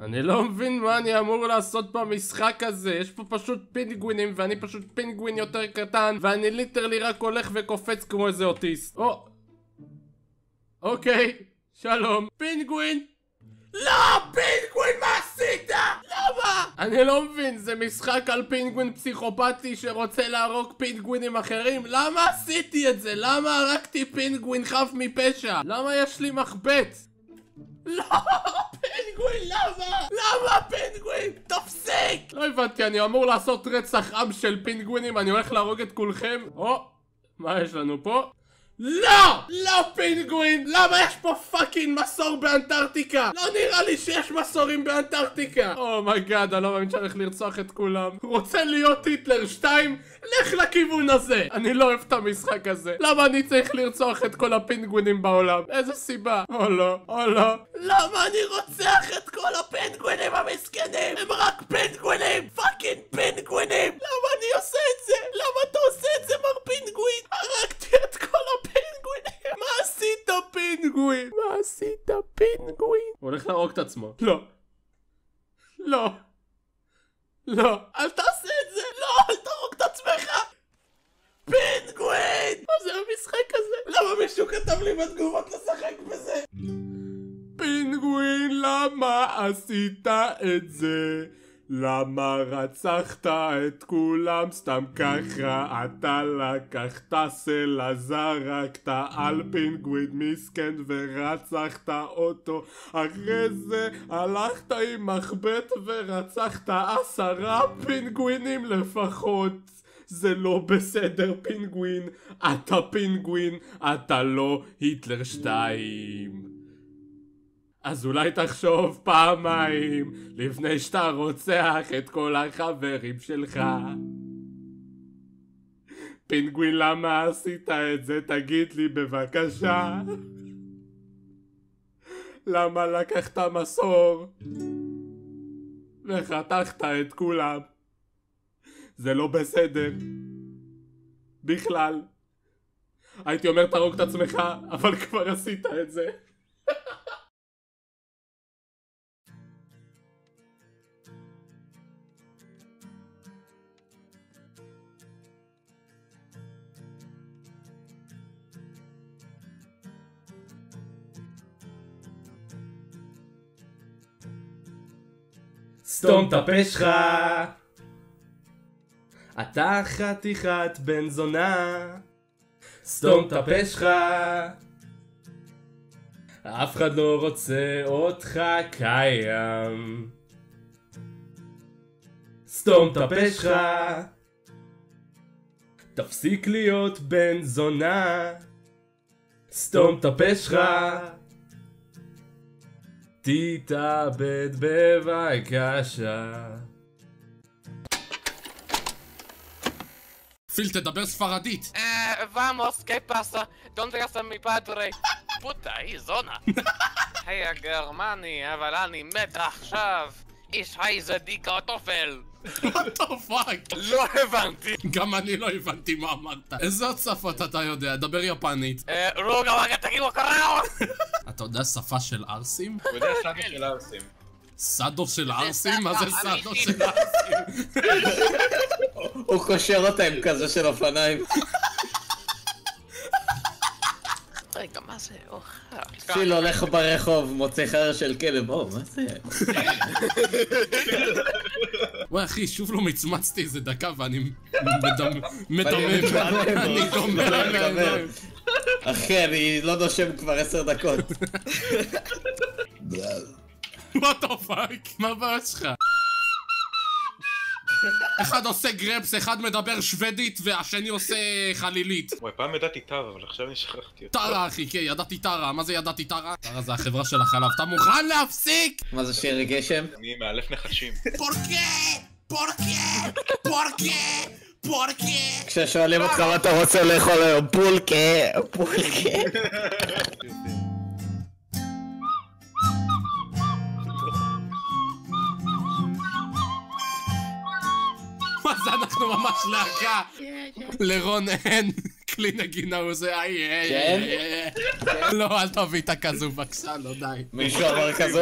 אני לא מבין מה אני אמור לעשות במשחק הזה. יש פה פשוט פינגווינים ואני פשוט פינגווין יותר קטן ואני literally רק הולך וקופץ כמו איזה אוטיסט. או! אוקיי שלום. פינגווין! לא פינגווין מה עשית? למה? אני לא מבין זה משחק על פינגווין פסיכופתי שרוצה להרוג פינגווינים אחרים למה עשיתי את זה? למה הרגתי פינגווין חף מפשע? למה יש לי מחבט? לא, פינגווין, למה? למה פינגווין? תפסיק! לא הבנתי, אני אמור לעשות רצח עם של פינגווינים, אני הולך להרוג את כולכם? או, מה יש לנו פה? לא! לא פינגווין! למה יש פה fucking מסור באנטארקטיקה? לא נראה לי שיש מסורים באנטארקטיקה! oh my god, אני לא מאמין שאני הולך לרצוח את כולם. רוצה להיות היטלר 2? לך לכיוון הזה! אני לא אוהב את המשחק הזה. למה אני צריך לרצוח את כל הפינגווינים בעולם? איזה סיבה? או לא, או לא. למה אני רוצח את כל הפינגווינים המסכנים? הם רק פינגווינים! למה אני עושה את זה? למה אתה עושה את זה מר פינגווין? הרגתי את כל הפינגווינים! מה עשית פינגווין? מה עשית פינגווין? הוא הולך להרוג את עצמו. לא. לא. לא. אל תעשה את זה! לא! אל תהרוג את עצמך! פינגווין! מה זה המשחק הזה? למה מישהו כתב לי בתגובות לשחק בזה? פינגווין, למה עשית את זה? למה רצחת את כולם? סתם ככה? אתה לקחת סלע, זרקת על פינגווין מסכן ורצחת אותו. אחרי זה הלכת עם מחבט ורצחת עשרה פינגווינים לפחות. זה לא בסדר פינגווין, אתה פינגווין, אתה לא היטלר 2 אז אולי תחשוב פעמיים לפני שאתה רוצח את כל החברים שלך. פינגווין, למה עשית את זה? תגיד לי בבקשה. למה לקחת מסור וחתכת את כולם? זה לא בסדר. בכלל. הייתי אומר תהרוג את עצמך, אבל כבר עשית את זה. סתום את הפה שלך! אתה חתיכת בן זונה! סתום את הפה שלך! אף אחד לא רוצה אותך קיים! סתום את הפה שלך! תפסיק להיות בן זונה! סתום את הפה שלך! תתאבד בבקשה. פיל, תדבר ספרדית. Vamos, ¿qué pasa? ¿Dónde está mi padre? פוטה, היא זונה. היי הגרמני, אבל אני מת עכשיו. איש הייזה די קרטופל. what the fuck? לא הבנתי. גם אני לא הבנתי מה אמרת. איזה עוד שפות אתה יודע? דבר יפנית. רוגע רגע תגידו קראו! אתה יודע שפה של ערסים? הוא יודע סאדו של ערסים. סאדו של ערסים? מה זה סאדו של ערסים? הוא קושר אותה עם כזה של אופניים. רגע, מה זה? אוכל. פיל הולך ברחוב, מוצא חרא של כלב, או, מה זה? וואי אחי, שוב לא מצמצתי איזה דקה ואני מדמם. אני. אחי, אני לא נושם כבר עשר דקות. what the fuck? מה הבעיה שלך? אחד עושה גרפס, אחד מדבר שוודית והשני עושה חלילית. וואי, פעם ידעתי טרה, אבל עכשיו אני שכחתי אותו. טרה אחי, כן, ידעתי טרה, מה זה ידעתי טרה? טרה זה החברה של החלב, אתה מוכן להפסיק? מה זה שיר גשם? אני מאלף נחשים. פורקה! פורקה! פורקה! פורקה! כששואלים אותך מה אתה רוצה לאכול היום, פולקה, פולקה. מה זה אנחנו ממש להקה? לרון אין לי נגינה, הוא עושה איי איי כן? איי איי. לא, אל תביא את הכזו בבקשה, לא די. מישהו אמר כזו?